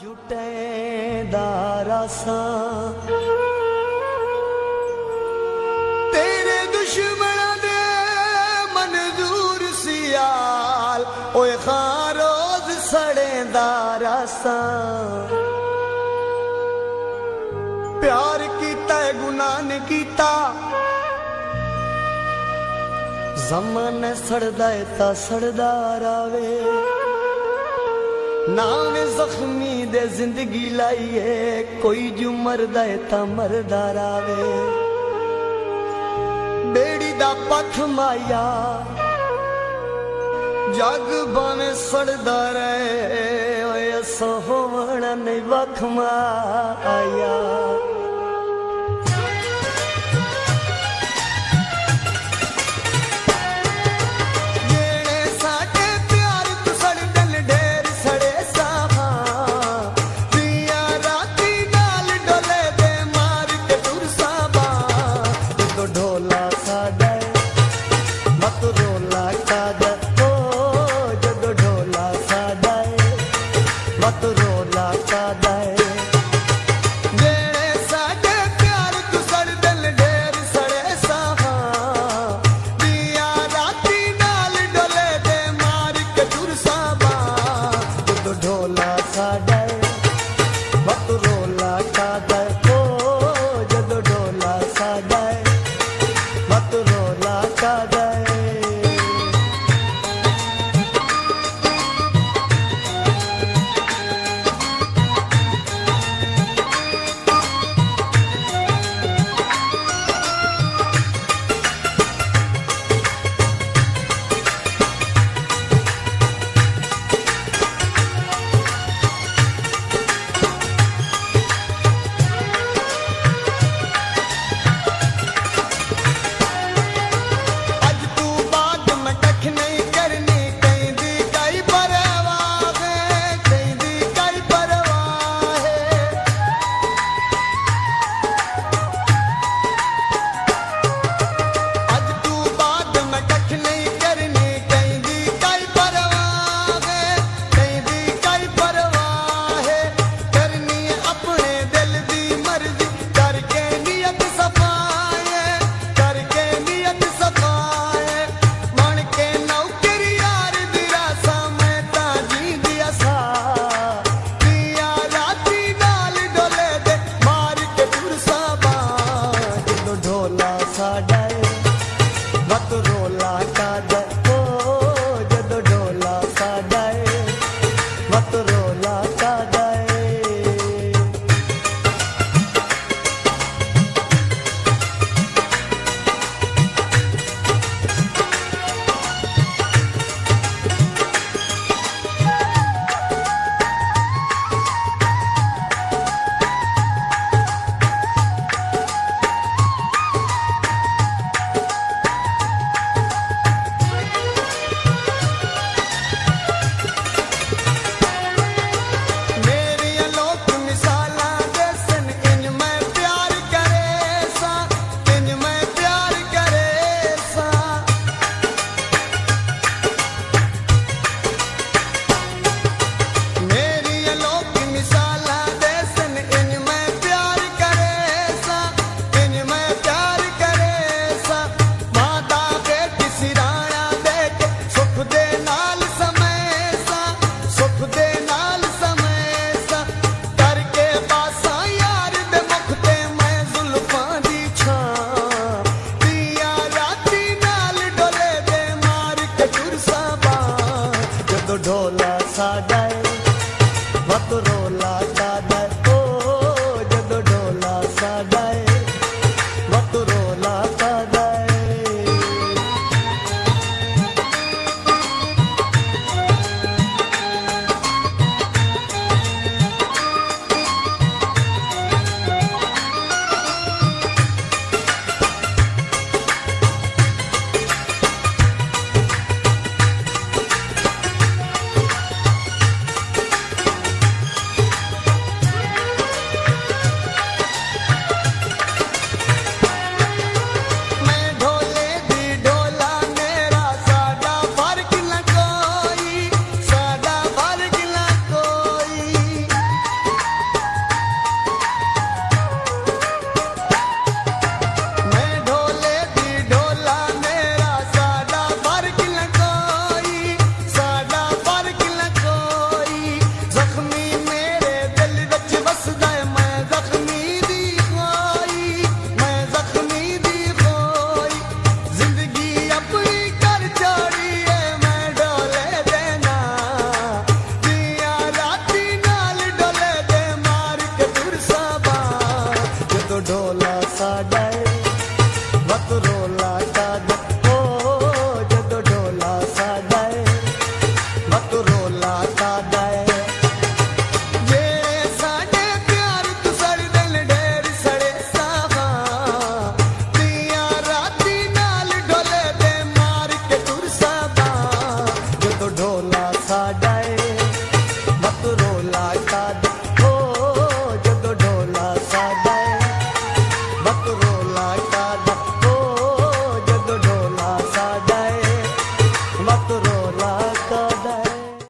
ਜੁਟੇ ਦਾ ਰਸਾਂ। ਤੇਰੇ ਦੁਸ਼ਮਣਾਂ ਦੇ ਮਨਜ਼ੂਰ ਸਿਆਲ, ਓਏ ਖਾਂ ਰੋਜ਼ ਸੜੇ ਦਾ ਰਸਾਂ। ਕੀਤਾ ਗੁਨਾਹ ਨੇ ਕੀਤਾ। ਸੜਦਾ ਏ ਤਾਂ ਸੜਦਾ ਰਾਵੇ। ਨਾਮ ਜ਼ਖਮੀ ਦੇ ਜ਼ਿੰਦਗੀ ਲਾਈਏ, ਕੋਈ ਜੂ ਮਰਦਾ ਏ ਤਾਂ ਮਰਦਾ ਰਾਵੇ। ਬੇੜੀ ਦਾ ਪੱਥ ਮਾਇਆ, ਜਗ ਬਨ ਸੜਦਾ ਰਹੇ। ਓਏ ਸੋਹਵਣ ਨਹੀਂ ਵਖ ਮਾਇਆ।